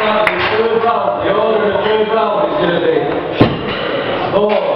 five, two rounds. The order of two rounds is going to be four.